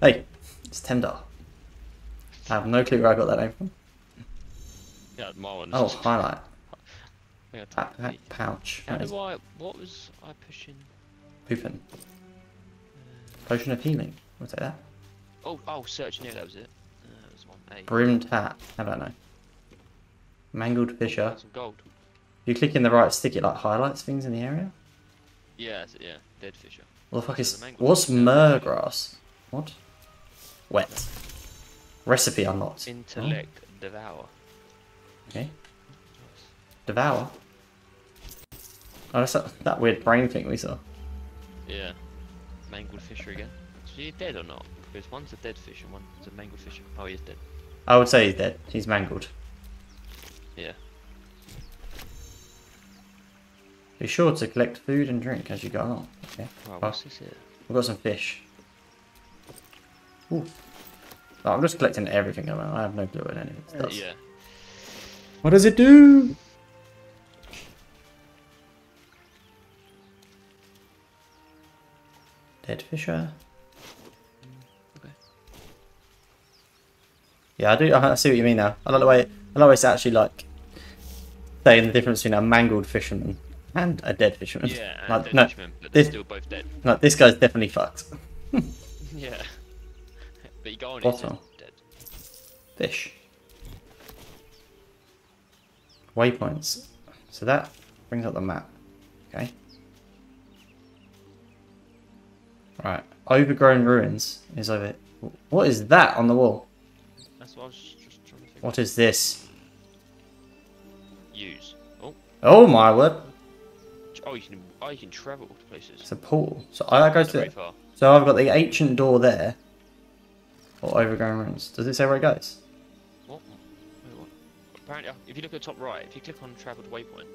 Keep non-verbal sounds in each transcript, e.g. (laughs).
Hey, it's Tender. I have no clue where I got that name from. Yeah, my one. Oh, highlight. Yeah, Pa- pa- pouch. How That do I? What was I pushing? pooping. Potion of healing. We'll take that. Oh, oh, searching here. That was it. Uh, that was one A. Brimmed hat. How about no? Mangled fisher. Some gold. You click in the right stick, it like highlights things in the area. Yeah, yeah. Dead fisher. What the fuck is? What's mergrass? What? Wet. Recipe unlocked. Oh. Intellect devour. Okay. Devour. Oh, that's that, that weird brain thing we saw. Yeah. Mangled fisher again. Is he dead or not? Because one's a dead fish and one's a mangled fisher. Oh, he's dead. I would say he's dead. He's mangled. Yeah. Be sure to collect food and drink as you go along. Okay. Oh. what's this here? We've got some fish. Ooh. Oh, I'm just collecting everything. I I have no clue what any of it uh, does. Yeah. What does it do? Dead fisher. Okay. Yeah, I do. I see what you mean now. I like the way. I like the way it's actually like saying the difference between a mangled fisherman and a dead fisherman. Yeah, and like, dead no, fisherman, but they're this- still both dead. like this guy's definitely fucked. (laughs) Yeah. But you go on Bottom. Fish. Waypoints. So that brings up the map. Okay. Right. Overgrown ruins is over. What is that on the wall? That's what I was just trying to figure What is this? Use. Oh. Oh my word! Oh, you can. Oh, you can travel to places. It's a portal. So I go to. So I've got the ancient door there. Or overgrown ruins. Does it say where it goes? What? Wait, what? Apparently, if you look at the top right, if you click on travel to waypoint,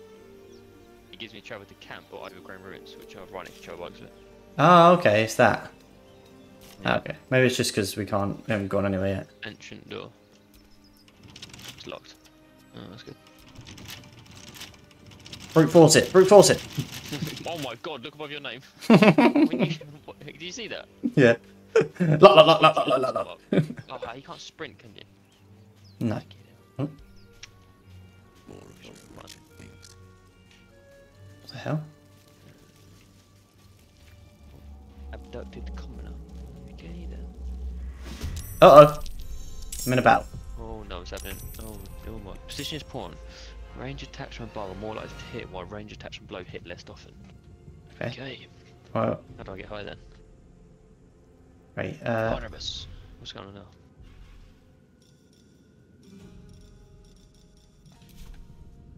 it gives me travel to camp or overgrown ruins, which are right next to travel bugs. Oh, okay, it's that. Yeah. Ah, okay, maybe it's just because we can't, we haven't gone anywhere yet. Ancient door. It's locked. Oh, that's good. Brute force it, brute force it. (laughs) oh my god, look above your name. (laughs) When you- what- (laughs) Did you see that? Yeah. Lock, lock, lock, lock, lock, lock, lock. Oh, you can't sprint, can you? No. Get him. What the hell? Abducted commoner. Okay then. Uh oh. I'm in a battle. Oh no, what's happening? Oh, oh my. Position is pawn. Range attacks from above are more likely to hit, while range attacks from below hit less often. Okay. Okay. Well, How do I get high then? Right. Uh, Barnabas. What's going on now?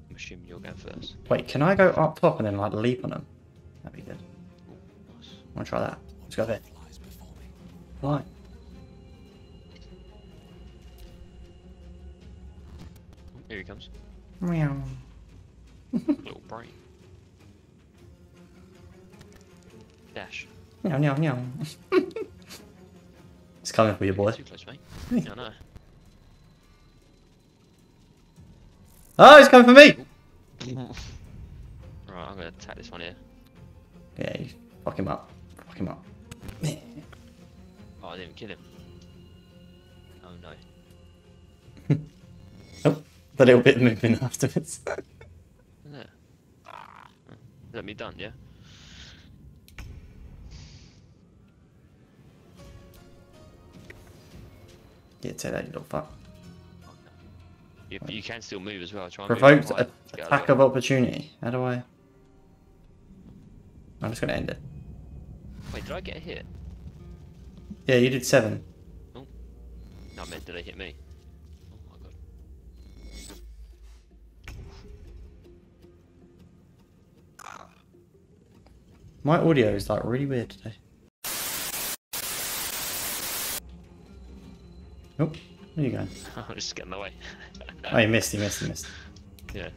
I'm assuming you're going first. wait, can I go up top and then like leap on them? That'd be good. Ooh, nice. I want to try that. Let's go there. Oh, Here he comes. Meow. (laughs) Little brain. Dash. Meow, meow, meow. (laughs) it's coming for you, boy. Too close, mate. (laughs) Yeah, I know. Oh, it's coming for me! Right, I'm gonna attack this one here. Yeah, you fuck him up. Fuck him up. Oh, I didn't even kill him. Oh no. (laughs) Oh, the little bit moving (laughs) afterwards. There. Is that me done, yeah? Yeah, take that, you little fuck. Oh. You, you can still move as well. Try and Provoked a- of attack of opportunity. How do I? I'm just gonna end it. Wait, did I get a hit? Yeah, you did seven. Oh. No, I meant did they hit me? Oh my god. My audio is like really weird today. Oh, where are you going? (laughs) I'm just getting away. (laughs) Oh, you missed, you missed, you missed. yeah. I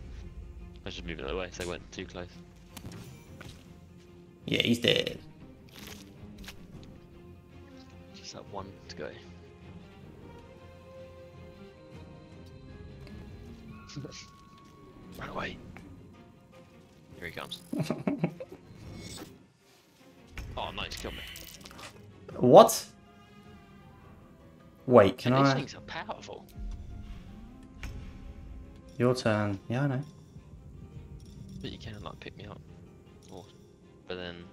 was just moving away, so they went too close. Yeah, he's dead. Just that one to go. (laughs) Run away. Here he comes. oh, nice, killed me. What? Wait, can and these I? things are powerful. Your turn. Yeah, I know. But you can like pick me up. Or, but then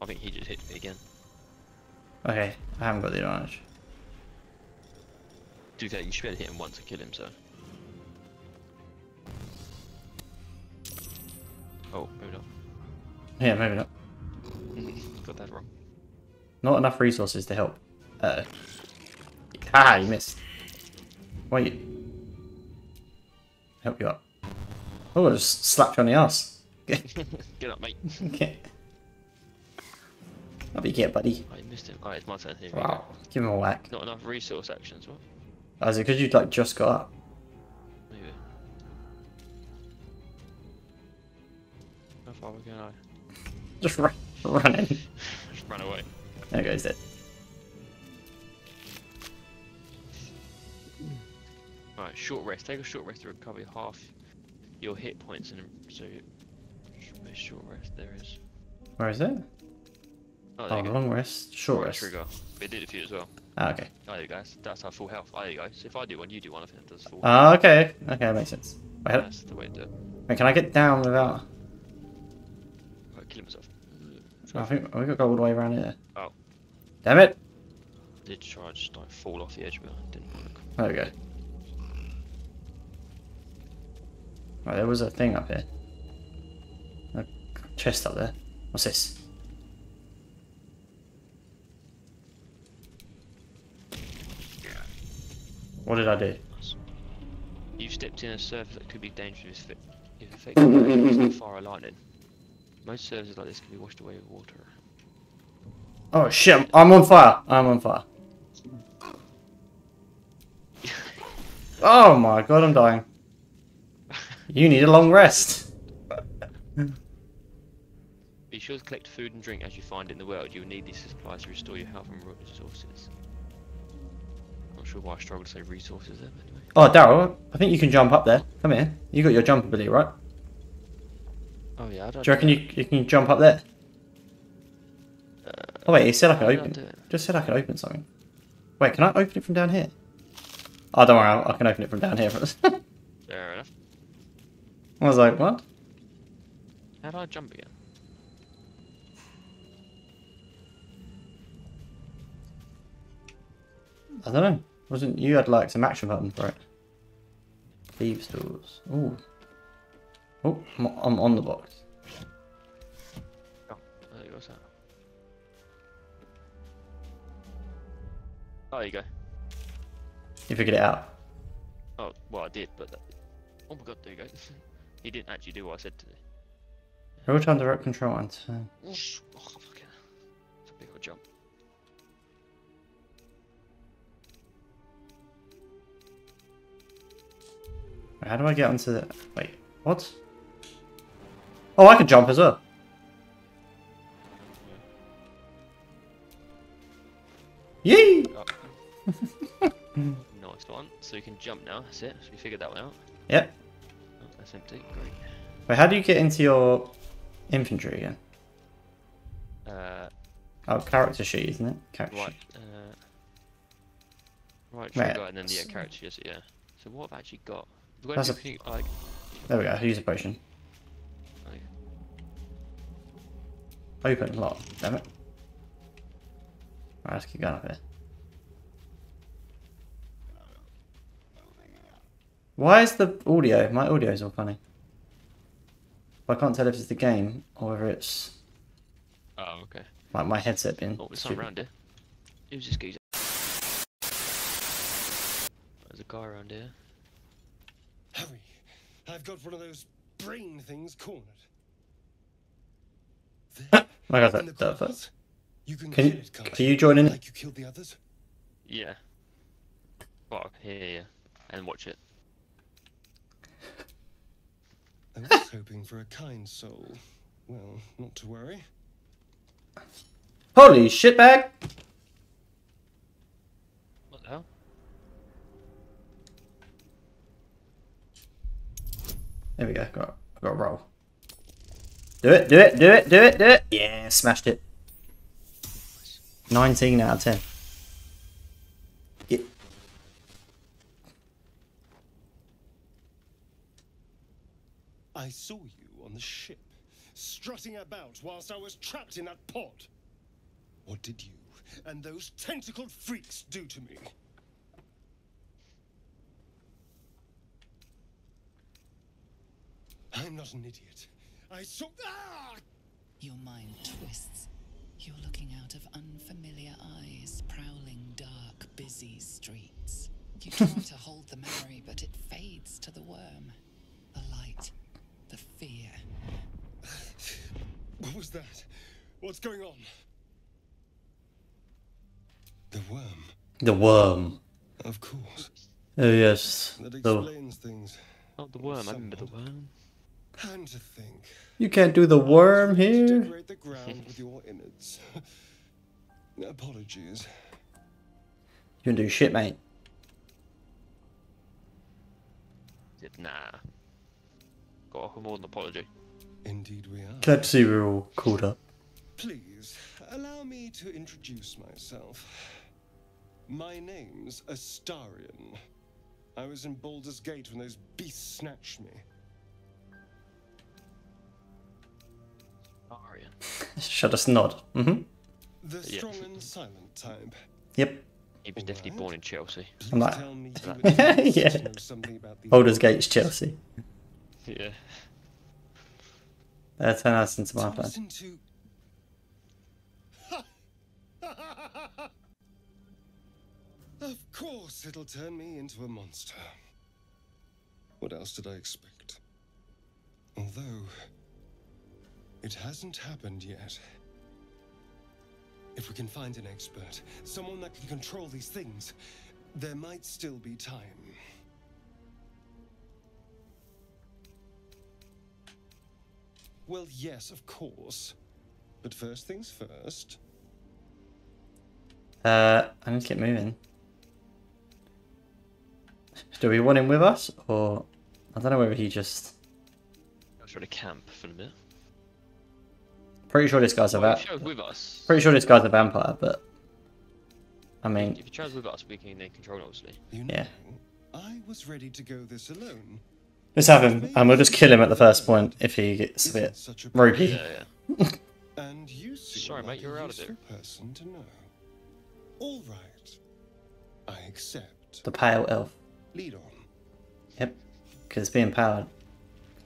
I think he just hit me again. Okay, I haven't got the advantage. Do fair, you should be able to hit him once to kill him, so. Oh, maybe not. Yeah, maybe not. (laughs) Got that wrong. Not enough resources to help. Uh oh. Ah, you missed. Wait. Help you up. Oh, I just slapped you on the ass. Get up, mate. okay. Up you get, buddy. I missed him. Alright, it's my turn. Here we Wow. Give him a whack. Not enough resource actions, what? Oh, is it because you like just got up? Maybe. How far can I? (laughs) Just run, running. (laughs) Just run away. There goes it. Alright, short rest. Take a short rest to recover half your hit points, and so short rest? There is. Where is it? Oh, Oh, long rest, short Right rest. trigger. It did it for you as well. Ah, okay. Oh, there you go. That's- our full health. Oh, there you go. So if I do one, you do one. I think that does full. Ah, okay. Okay, that makes sense. Wait, That's the way to do it. wait, can I get down without? Right, killing myself. I think we got to go all the way around here. Oh. Damn it! did try to just like fall off the edge, but it didn't work. There we go. Right, there was a thing up here. A chest up there. What's this? What did I do? You stepped in a surface that could be dangerous if, it, if affected by fire or lightning. Most surfaces like this can be washed away with water. Oh shit! I'm- I'm on fire. I'm on fire. (laughs) Oh my god! I'm dying. You need a long rest. Be sure to collect food and drink as you find in the world. You will need these supplies to restore your health and resources. I'm not sure why I struggle to say resources there, but anyway. Oh, Daryl, I think you can jump up there. Come here. You got your jump ability, right? Oh yeah, I don't Do you reckon you, you can jump up there? Uh, oh wait, he said I could how did I open. it? Just said I could open something. Wait, can I open it from down here? Oh, don't worry, I I can open it from down here. (laughs) Fair enough. I was like, what? How do I jump again? I don't know. Wasn't you had like some action button for it? Thieves tools. Ooh. Oh, I'm, I'm on the box. Oh, there you go. what's that? Oh, there you go. You figured it out. Oh, well, I did, but that... oh my god, there you go. (laughs) he didn't actually do what I said to do. Real time direct control and turn. Oh, fucking. It's a big old jump. How do I get onto the? Wait, what? Oh, I can jump as well. Yee! (laughs) Oh. nice one. So you can jump now. That's it. So we figured that one out. Yep. That's empty. Great. Wait, how do you get into your infantry again? Uh, Oh, character sheet, isn't it? Character right. sheet. Uh, right and then the so- character. Yes, yeah. So what have I actually got? We've got That's a- like, There we go. Use a potion. like Open lock. Damn it. Right, let's keep going up here. Why is the audio? My audio is all funny. I can't tell if it's the game or whether it's Oh, okay. like my headset being. Oh, there's something stupid. around here. Who's this geezer? There's a guy around here. Hurry! I've got one of those brain things cornered. There, Like I in the that corner. first. You can, Can you, it, can't can you join in? Like you killed the others? Yeah. Well, I can hear you and watch it. I was (laughs) hoping for a kind soul. Well, not to worry. Holy shitbag! What the hell? There we go. Got, got a roll. Do it, do it, do it, do it, do it. Yeah, smashed it. 19 out of 10. I saw you on the ship, strutting about whilst I was trapped in that pod. What did you and those tentacled freaks do to me? I'm not an idiot. I saw. Ah! Your mind twists. You're looking out of unfamiliar eyes, prowling dark, busy streets. You try to hold the memory, but it fades to the worm. The fear. What was that? What's going on? The worm. The worm. Of course. Oh yes. That The, explains things. Not the worm. I remember the worm. And to think. you can't do the worm here. Decorate the ground with your innards. (laughs) Apologies. You can do shit, mate. Nah. Got off with more than an apology. Indeed, we are. Glad to see we're all called up. Please, allow me to introduce myself. My name's Astarion. I was in Baldur's Gate when those beasts snatched me. Astarion. (laughs) Shut us nod. Mm-hmm. The Yeah. strong and silent type. Yep. He was definitely Alright. born in Chelsea. I'm like- tell me you at least Yeah. know something Baldur's Gate's Chelsea. Yeah. Turn us into my plan. Turns (laughs) of course it'll turn me into a monster. What else did I expect? Although, it hasn't happened yet. If we can find an expert, someone that can control these things, there might still be time. Well, yes, of course. But first things first. Uh, I need to get moving. Do we want him with us, or I don't know whether he just. I was trying to camp for a bit. Pretty sure this guy's a Well, va- if you're with us, Pretty sure this guy's a vampire, but I mean, if you chose with us, we can then control obviously. You know, Yeah. I was ready to go this alone. Let's have him, and we'll just kill him at the first point if he gets a bit such a ropey. Yeah, yeah. And you (laughs) seem Sorry, mate, like you're out of useful person to know. All right, I accept. The pale elf. Lead on. Yep, because it's being powered.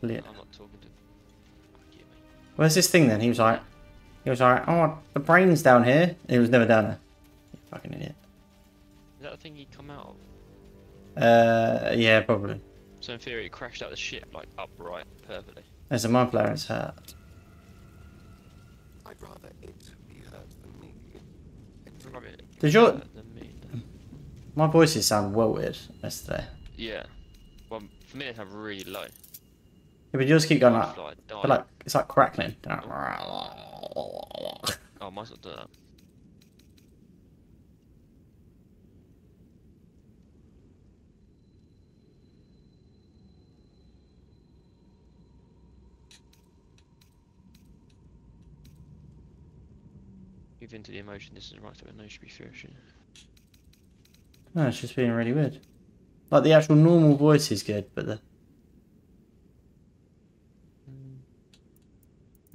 Lit. I'm not talking to. Fuck you, mate. Where's this thing then? He was like, he was like, oh, the brain's down here. He was never down there. You fucking idiot. Is that the thing he come out of? Uh, yeah, probably. So in theory, it crashed out the ship like upright, perfectly. There's a mind flayer in his. I'd rather it be hurt than me. Probably Did your- better than me, then. My voices sound well weird yesterday. Yeah. Well, for me, it sound really low. Yeah, but yours keep going like, Like, but like it's like crackling. Oh, I might not do that. Move into the emotion. This is right. So no should be furious. No, it's just being really weird. Like the actual normal voice is good, but the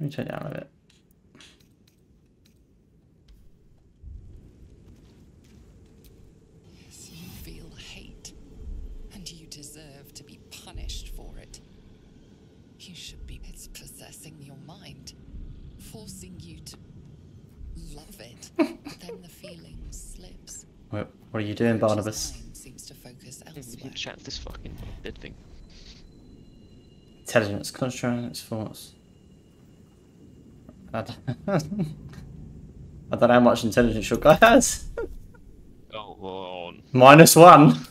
let me turn down a bit. Yes, you feel hate, and you deserve to be punished for it. You should be. It's possessing your mind, forcing you to love it. but then the feeling slips. What, what are you doing, Barnabas? seems to focus You elsewhere. can chat this fucking dead thing. Intelligence, concentrate on its thoughts. I don't, (laughs) I don't know how much intelligence your guy has. Oh, on. Minus one.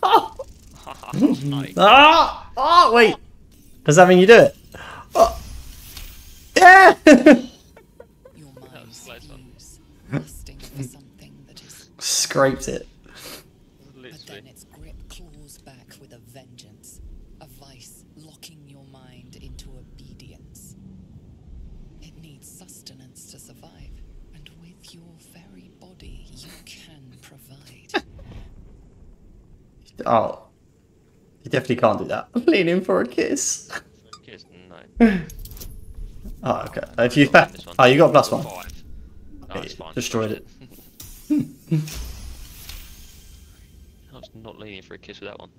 nice. (laughs) (laughs) ah! Oh, wait. Does that mean you do it? Oh. Yeah! Your mind slight one. spews, lusting for something that is Scraped it. But then Literally. its grip claws back with a vengeance, a vice locking your mind into obedience. It needs sustenance to survive, and with your very body, you can provide. Oh. You definitely can't do that. (laughs) Lean in for a kiss. Kiss, no. (laughs) Oh, okay. If you This oh, you got a plus one. Five. Oh, Yeah, fine. destroyed it. (laughs) I was not leaning for a kiss with that one.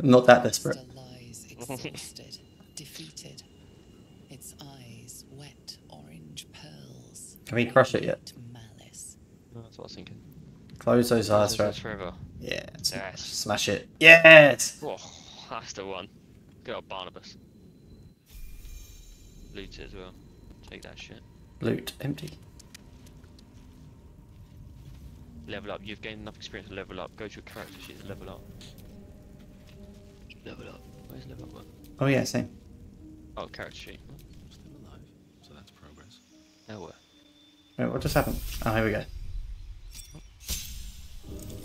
Not that desperate. Lies exhausted, defeated. Its eyes wet orange pearls. Can we crush it yet? Great that's what I was thinking. Close those eyes, This right? forever. Yeah. s- Yes. Smash it. Yes. Oh, (laughs) that's the one. Good old Barnabas. Loot it as well. Take that shit. Loot empty. Level up. You've gained enough experience to level up. Go to your character sheet and level up. Level up. Where's level up? Oh yeah, same. Oh, character sheet. Still alive, so that's progress. Nowhere. Wait, what just happened? Oh, here we go.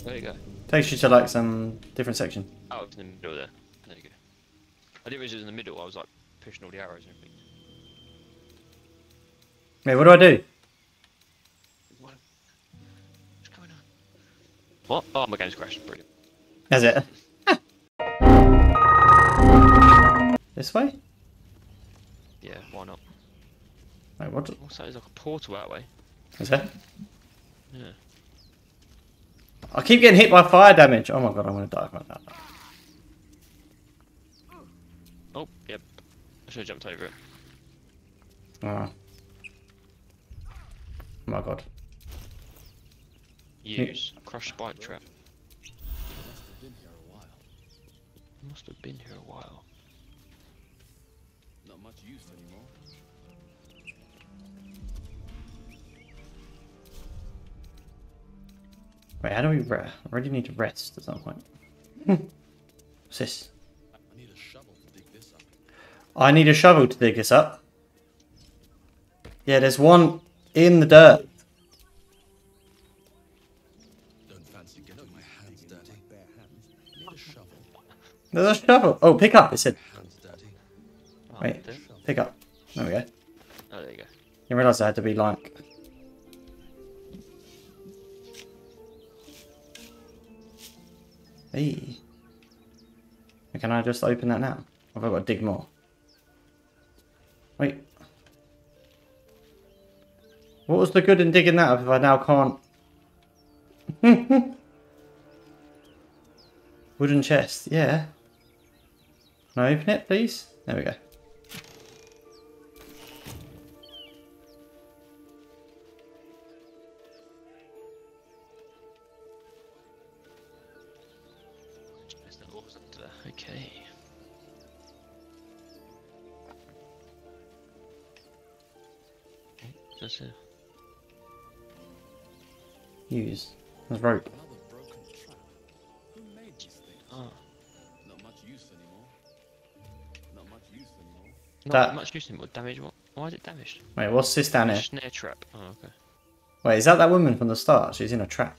There you go. Takes you to like some different section. Oh, it's in the middle there. There you go. I didn't realize it was in the middle. I was like pushing all the arrows and everything. Wait, what do I do? What? What's going on? What? Oh, my game's crashed. Brilliant. Has it? (laughs) this way? Yeah, why not? Wait, what? That? Is like a portal that way. Is that? Yeah. I keep getting hit by fire damage. Oh my god, I'm gonna die from that. Oh, yep. I should have jumped over it. Oh. Oh my god. Use. Crush spike trap. Been here a while. Must have been here a while. Not much use anymore. Wait, how do we re- I already need to rest at some point. Hmm. What's this? I need a shovel to dig this up. I need a shovel to dig this up. Yeah, there's one in the dirt. Don't fancy getting my hands dirty. Need a shovel. There's a shovel. Oh, pick up. It said. Hands dirty. Wait, pick up. There we go. Oh, there you go. You realise I had to be like. Hey. Can I just open that now? Have I got to dig more? Wait. What was the good in digging that up if I now can't? (laughs) Wooden chest, yeah. Can I open it, please? There we go. Okay, Use. There's rope. Another broken trap. Who made this thing? Oh. Not much use anymore. Not much use anymore. Not That- much use anymore. Damage what? Why is it damaged? Wait, what's this down here? Snare trap. Oh, okay. Wait, is that that woman from the start? She's in a trap.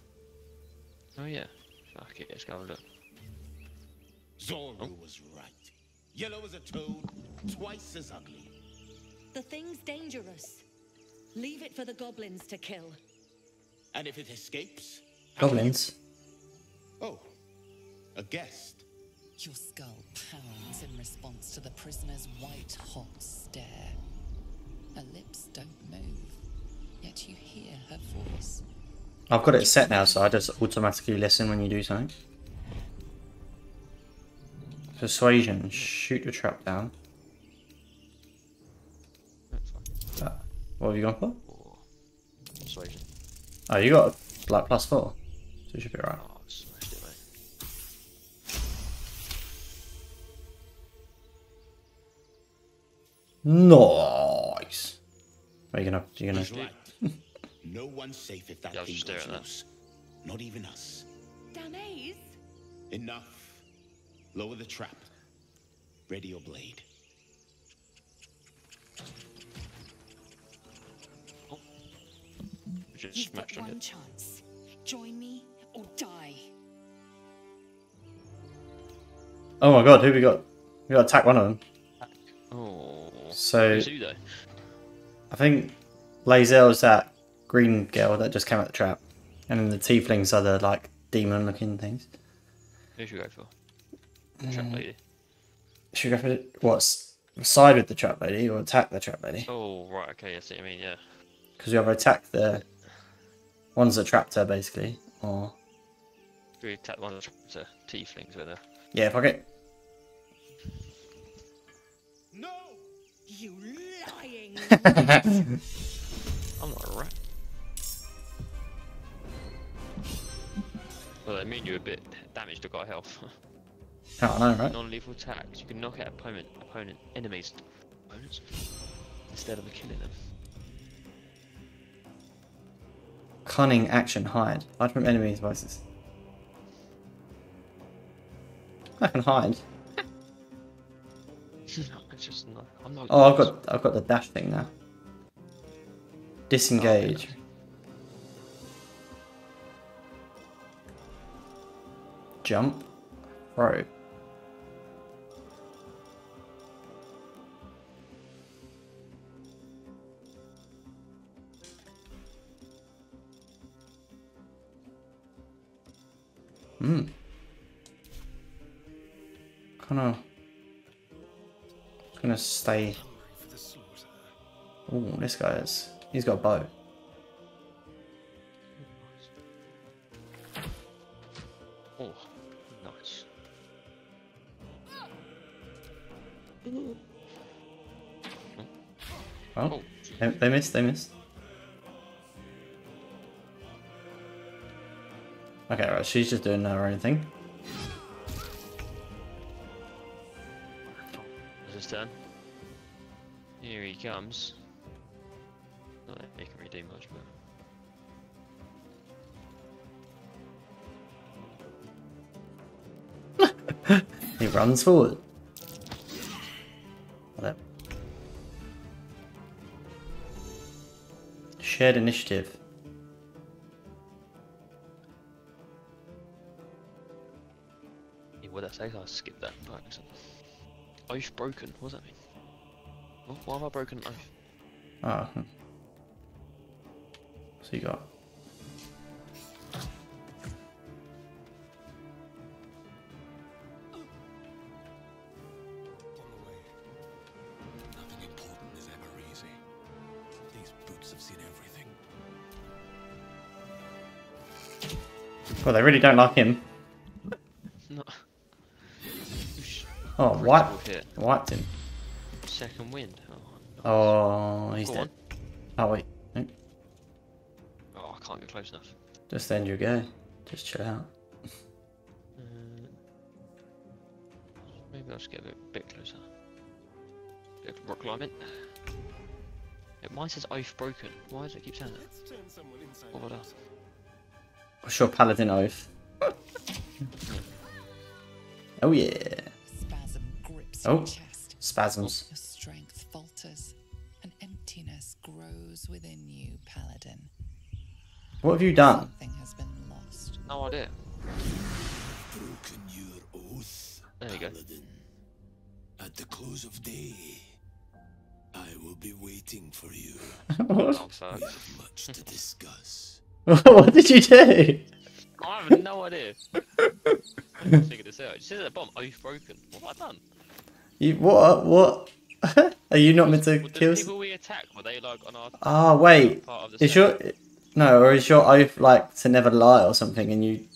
Oh, yeah. Fuck it, let's go have a look. Zorru was right. Yellow as a toad, twice as ugly. The thing's dangerous. Leave it for the goblins to kill. And if it escapes? Goblins. Oh, a guest. Your skull pounds in response to the prisoner's white hot stare. Her lips don't move, yet you hear her voice. I've got it set now, so I just automatically listen when you do something. Persuasion. Shoot the trap down. What have you gone for? Or persuasion. Oh, you got like plus four. So you should be alright. Oh, smashed it, mate. Nice. Are you gonna? You gonna? He's (laughs) right. no one's safe if that Yeah, thing goes staring at that. loose. Not even us. Danaze? Enough. Lower the trap. Ready your blade. We just You've got on one it. chance. Join me or die. Oh my god, who we got? We got to attack one of them. Oh. So who though? I think Lae'zel's that green girl that just came out the trap, and then the tieflings are the like demon-looking things. Who should we go for? trap Mm. lady. Should we go for the, what's side with the trap lady or attack the trap lady? Oh right, okay, I see. what I mean, yeah. Because we have attack the ones a trapped her basically, or We attack one of the traps to tieflings with her. yeah, if I get No! You lying! (laughs) I'm not a rat. Well, I mean you're a bit damaged to guy health. oh no, right? Non-lethal attacks. You can knock out opponent, opponent, enemies, opponents instead of killing them. Cunning action hide. Hide from enemies voices. I can hide. (laughs) not. Oh, I've got I've got the dash thing now. Disengage. Jump. Throw. Hmm. Kinda gonna stay For the slaughter. Oh, this guy is. He's got a bow. Oh, nice. Oh, Oh, they, they missed, they missed. Right, she's just doing her own thing. it's his turn. Here he comes. Not that he can really do much, but. (laughs) He runs forward. Shared initiative. What did I say? I skipped that by accident. Oath broken. What does that mean? What, why have I broken an oath? Ah. hmm. So you got. On the way. Nothing important is ever easy. These boots have seen everything. Well, they really don't like him. Oh, wipe, hit. wiped him. Second wind. Oh, nice. Oh, he's Go dead. on. Oh wait, no, Oh, I can't get close enough. just end your go. Just chill out. Uh, maybe I'll just get a bit, bit closer. Bit rock climbing. Yeah, mine says oath broken. Why does it keep saying that? Let's turn someone inside What about out. that? What's your paladin oath? (laughs) oh yeah, Oh. chest. spasms. Your strength falters. An emptiness grows within you, Paladin. What have you done? Something has been lost. No idea. Broken your oath, There you go. Paladin. At the close of day, I will be waiting for you. (laughs) what? Oh. We have much to (laughs) discuss. (laughs) what did you do? I have no idea. I can figure this out. It says at the bottom, oath broken. What have I done? You what? What? (laughs) Are you not meant to the kill? people we attack, were they like on our Ah, wait. part of the Is your no, or is your oath like to never lie or something, and you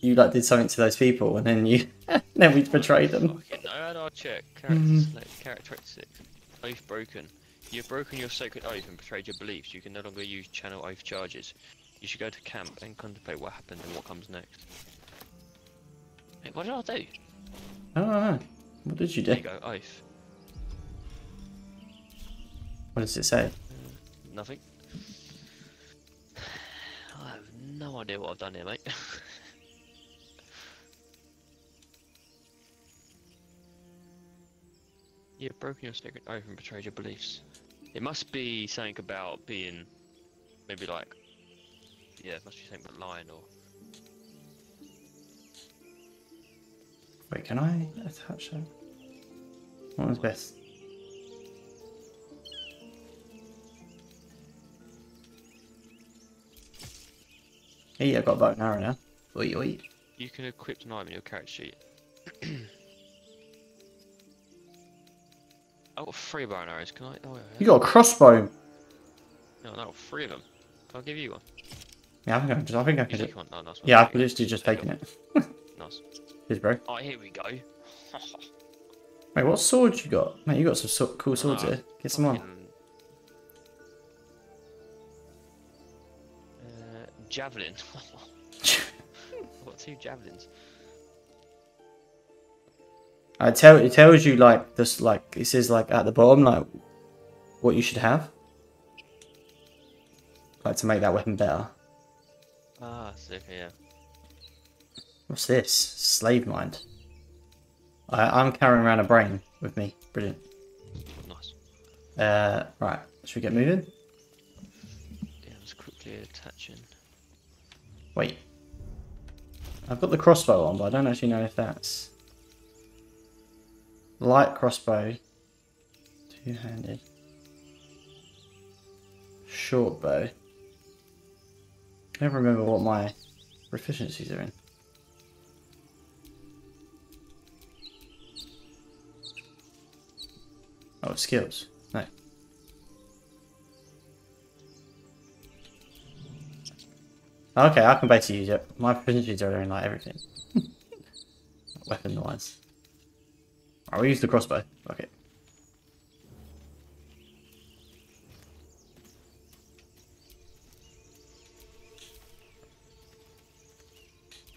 you like did something to those people, and then you (laughs) then we betrayed them? Okay, no, how do I check? Character Mhm. select, characteristics. Oath broken. You have broken your sacred oath and betrayed your beliefs. You can no longer use channel oath charges. You should go to camp and contemplate what happened and what comes next. Hey, what did I do? I don't know. What did you There do? you go, oath. What does it say? Nothing. I have no idea what I've done here, mate. (laughs) You've broken your sacred oath and betrayed your beliefs. It must be something about being, maybe like, yeah, it must be something about lying or. Wait, can I attach that? What one's best? Hey, I got a bow and arrow now. Oi, oi. You can equip an item in your character sheet. (clears throat) I've got three bow and arrows. Can I? Oh, yeah. You got a crossbow. No, no, three of them. I'll give you one. Yeah, I think I can just. I think I can just. one. No, nice. Yeah, I've literally just taken it. (laughs) Nice. Cheers, bro. Oh, here we go. (laughs) Wait, what sword you got? Mate, you got some so- cool swords here. Get some on. Uh, javelin. (laughs) (laughs) I've got two javelins. I tell it tells you like this like it says like at the bottom like what you should have. Like to make that weapon better. Ah, sick, yeah. What's this? Slave mind. I, I'm carrying around a brain with me. Brilliant. Nice. Uh, right. Should we get moving? Yeah, I was quickly attaching. Wait. I've got the crossbow on, but I don't actually know if that's light crossbow, two-handed, short bow. Never remember what my proficiencies are in. Oh, skills. No. Okay, I can basically use it. My proficiencies are in like everything. (laughs) Weapon wise. I oh, will use the crossbow. Okay.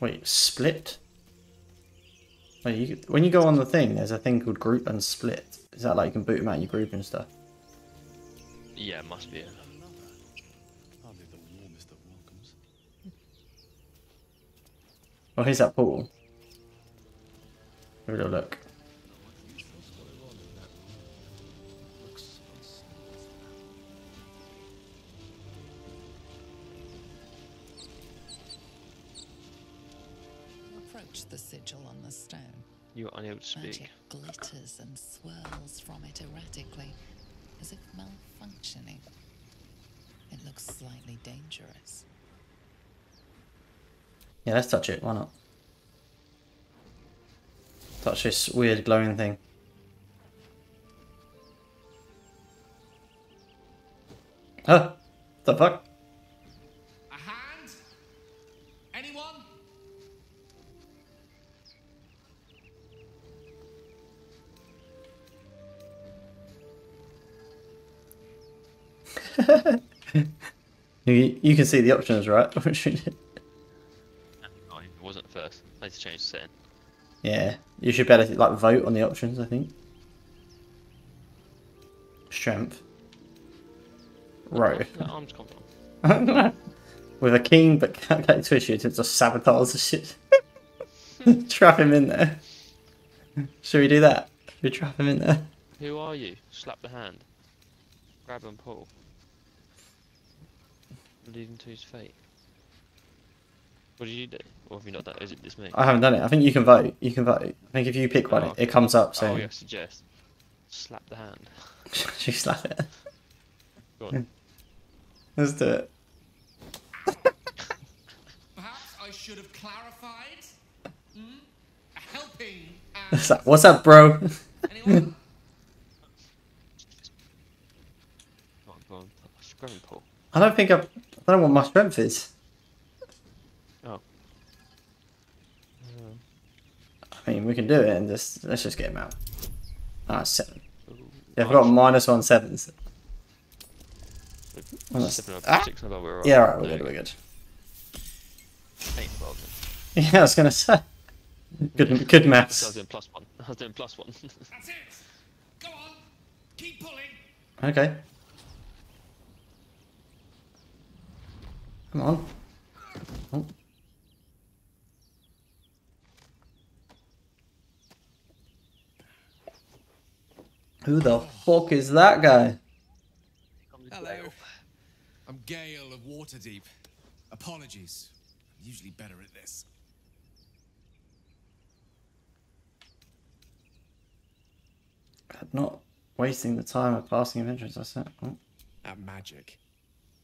Wait, split? Wait, you, when you go on the thing, there's a thing called group and split. Is that like you can boot them out your group and stuff? Yeah, it must be. Yeah. Hardly the warmest of welcomes. Oh, here's that portal. Have a little look. You are unable to speak. Magic glitters and swirls from it erratically, as if malfunctioning. It looks slightly dangerous. Yeah, let's touch it. Why not? Touch this weird glowing thing. Huh? The fuck? You, you can see the options, right? (laughs) Which we did. It wasn't first. I need to change the setting. yeah, you should better like vote on the options. I think. Strength. Right. Arms come? (laughs) With a keen but calculated twitch, you attempt to sabotage the shit. (laughs) trap him in there. Should we do that? Should we trap him in there? Who are you? Slap the hand. Grab and pull. Leading to his fate. What did you do? Or have you not done? Is it just me? I haven't done it. I think you can vote. You can vote. I think if you pick one, Oh, it, okay. it comes up Oh, saying. yeah, suggest. Slap the hand. (laughs) Should we slap it? Go on. (laughs) Let's do it. (laughs) Perhaps I should have clarified? Hmm? Helping What's hand? that, what's that bro? Anyone? Go on, go on. Grab and pull. I don't think I've, I don't know what my strength is. Oh. I mean, we can do it and just let's just get him out. Ah, seven. Ooh. Yeah, I've got minus one sevens. Well, that's- ah! six, we're Yeah, alright, we're There good, we're good. Eight, well. (laughs) Yeah, I was gonna say. Good, good So (laughs) I was doing plus one. I was doing plus one. That's it! Go on! Keep pulling! Okay. Come on. Oh. Who the fuck is that guy? Hello. I'm Gale of Waterdeep. Apologies. I'm usually better at this. Not wasting the time of passing adventures. I said. Oh. At magic.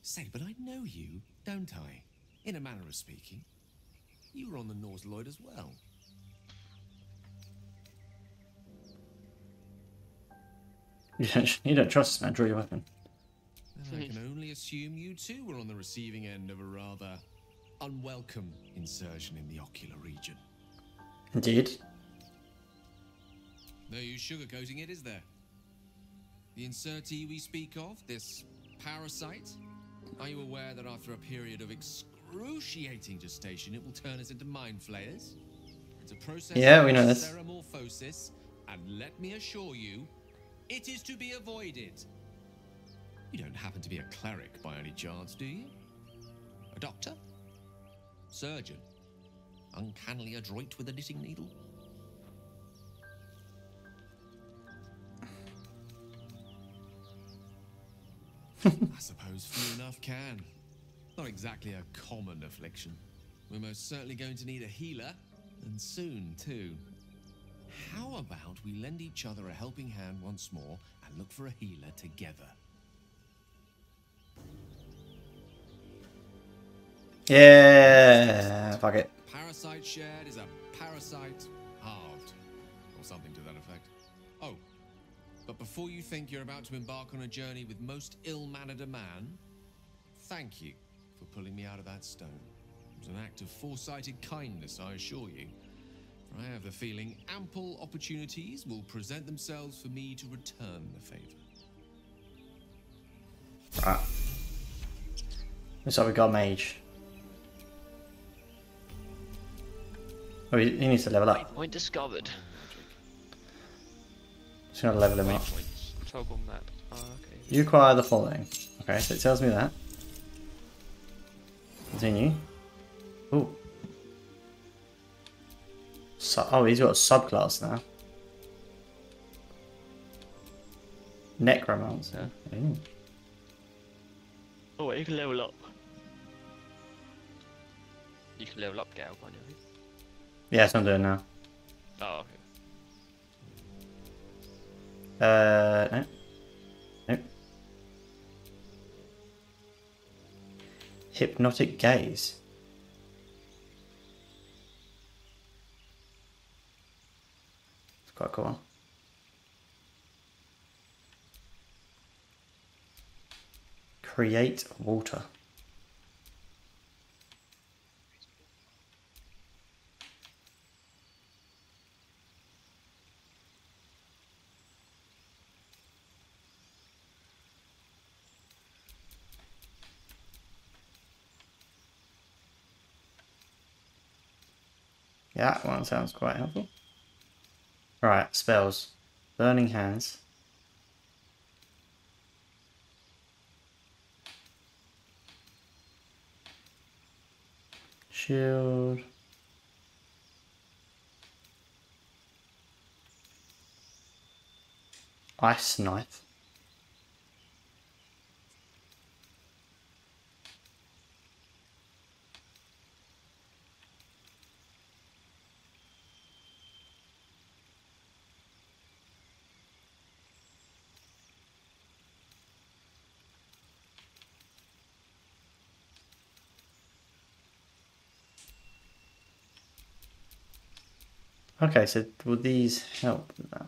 Say, but I know you, don't I? In a manner of speaking. You were on the nautiloid as well. (laughs) You don't, trust me, draw your weapon. I can only assume you too were on the receiving end of a rather unwelcome insertion in the ocular region. Indeed. No use sugarcoating it, is there? The insertee we speak of, this parasite, are you aware that after a period of excruciating gestation, it will turn us into mind flayers? It's a process Yeah, we know this. Ceramorphosis, and let me assure you, it is to be avoided. You don't happen to be a cleric by any chance, do you? A doctor? Surgeon? Uncannily adroit with a knitting needle? I suppose few enough can. Not exactly a common affliction. We're most certainly going to need a healer, and soon, too. How about we lend each other a helping hand once more and look for a healer together? Yeah. Fuck it. Parasite shared is a parasite halved, or something to that effect. Oh, but before you think you're about to embark on a journey with most ill-mannered a man, thank you for pulling me out of that stone. It was an act of foresighted kindness, I assure you. For I have the feeling ample opportunities will present themselves for me to return the favor. Right. Looks like we got a mage. Oh, he, he needs to level up. Point discovered. Just gonna level him up. Toggle map. Oh, okay. You acquire the following. Okay, so it tells me that. Continue. Ooh. So, oh, he's got a subclass now. Necromancer. Ooh. Oh wait, you can level up. You can level up Gale, can't you? Yeah, that's what I'm doing now. Oh, okay. Uh, no. No. Hypnotic gaze. It's quite cool. Create water. Yeah, that one sounds quite helpful. Right, spells. Burning hands. Shield. Ice knife. Okay, so will these help with that?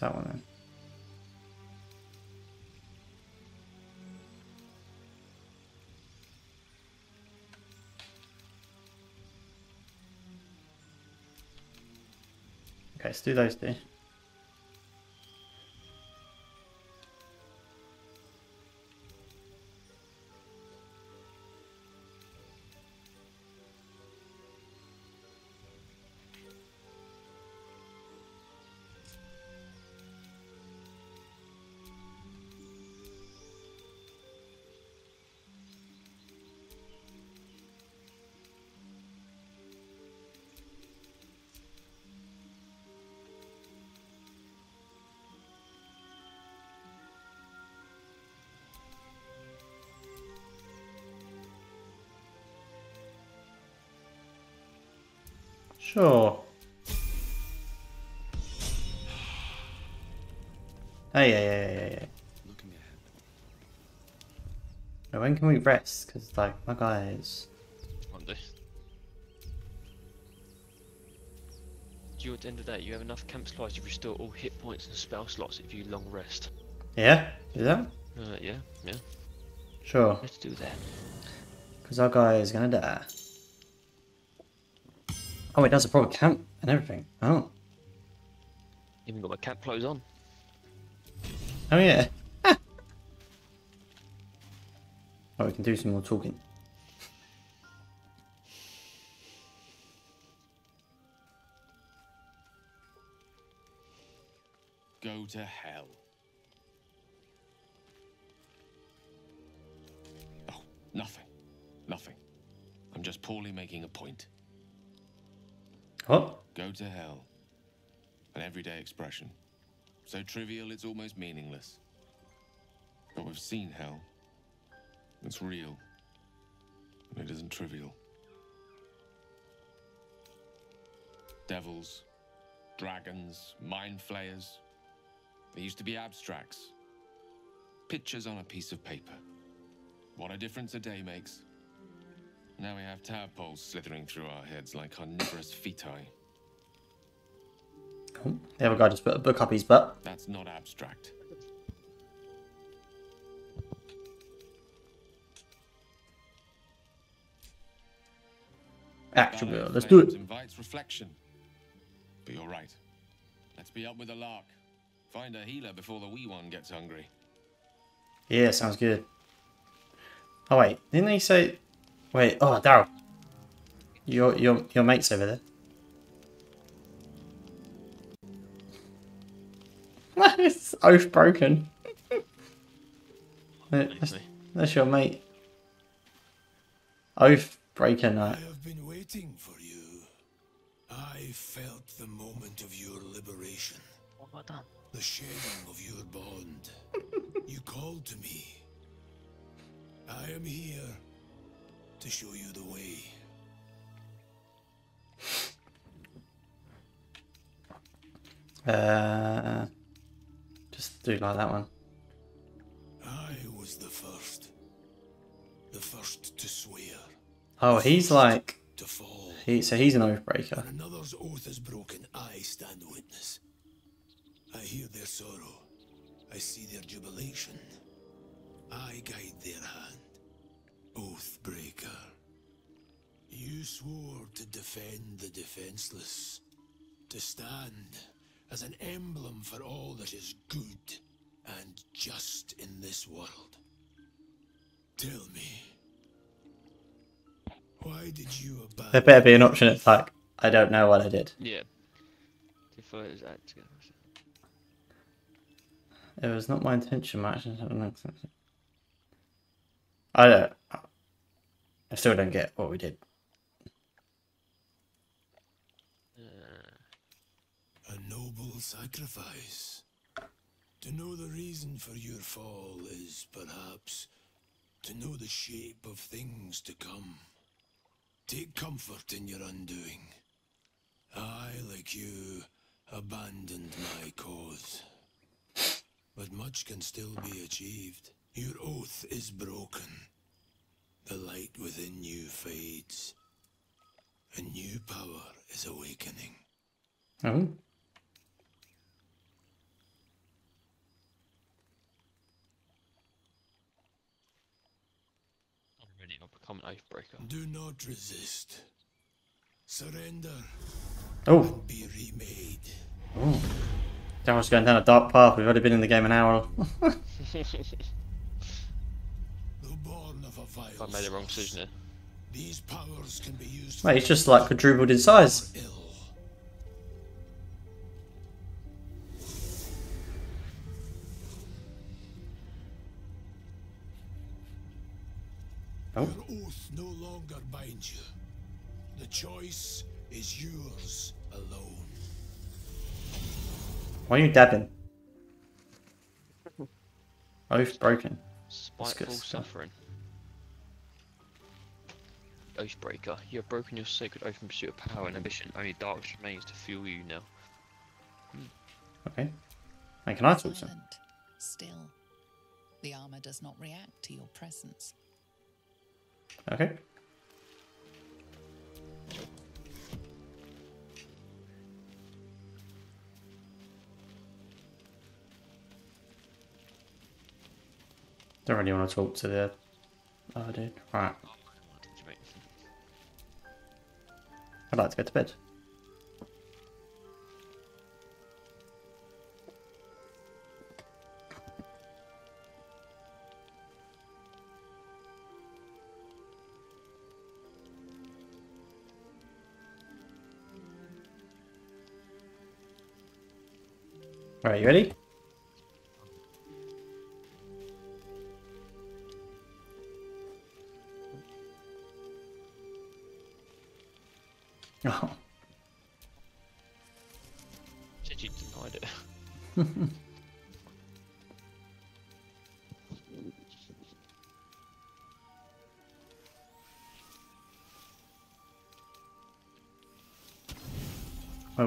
That one then? Let's do those two. Sure. Hey, yeah, yeah, yeah, yeah. Looking ahead. Now, when can we rest? Because, like, my guys. One day. You at the end of the day, you have enough camp supplies to restore all hit points and spell slots if you long rest. Yeah? Do that? Uh, yeah, yeah. Sure. Let's do that. Because our guy is gonna die. Oh, it does a proper camp and everything. Oh. Even got my camp clothes on. Oh, yeah. Ah. oh, we can do some more talking. Go to hell. Oh, nothing. Nothing. I'm just poorly making a point. Go to hell. An everyday expression. So trivial it's almost meaningless. But we've seen hell. It's real. And it isn't trivial. Devils, dragons, mind flayers. They used to be abstracts. Pictures on a piece of paper. What a difference a day makes. Now we have tadpoles slithering through our heads like carnivorous feti. Oh, the other guy just put a book up his butt. That's not abstract. Actual, let's do it. Invites reflection. But you're right. Let's be up with the lark. Find a healer before the wee one gets hungry. Yeah, sounds good. Oh wait, didn't they say? Wait, oh Daryl, your your your mate's over there. (laughs) it's oath broken. that's, that's your mate. Oath breaking. I Uh, have been waiting for you. I felt the moment of your liberation, What have I the shedding of your bond. (laughs) you called to me. I am here to show you the way. uh, just do like that one. I was the first. The first to swear, Oh, he's like to fall. he. So he's an oath breaker. When another's oath is broken, I stand witness. I hear their sorrow. I see their jubilation. I guide their hand. Oath breaker. You swore to defend the defenseless. To stand as an emblem for all that is good and just in this world. Tell me. Why did you abandon There better be an option. It's like I don't know what I did. Yeah. Defer his act together. It was not my intention. My actions have no sense. I don't. I still don't get what we did. A noble sacrifice. To know the reason for your fall is perhaps to know the shape of things to come. Take comfort in your undoing. I, like you, abandoned my cause. But much can still be achieved. Your oath is broken. The light within you fades. A new power is awakening. Oh, I'm ready to become an oath breaker. Do not resist. Surrender oh, be remade. oh! Daryl's going down a dark path. We've already been in the game an hour. (laughs) (laughs) I made the wrong decision here. These powers can be used Mate, he's just like quadrupled in size. Oh. Your oath no longer binds you. The choice is yours alone. Why are you dabbing? (laughs) Oath broken. Spiteful suffering. Oathbreaker. You have broken your sacred oath in pursuit of power and ambition. Only darkness remains to fuel you now. Hmm. Okay. And can I talk to him? Still. The armor does not react to your presence. Okay. Don't really want to talk to the other dude. Right. I'd like to go to bed. Alright, you ready?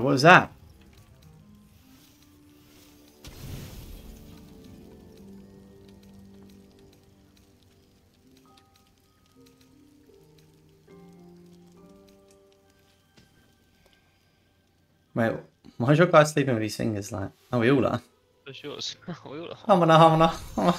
What was that? Wait, why is your guy sleeping with his fingers like? Oh, we all are. What's (laughs) yours? we all I'm gonna, I'm gonna, I'm gonna.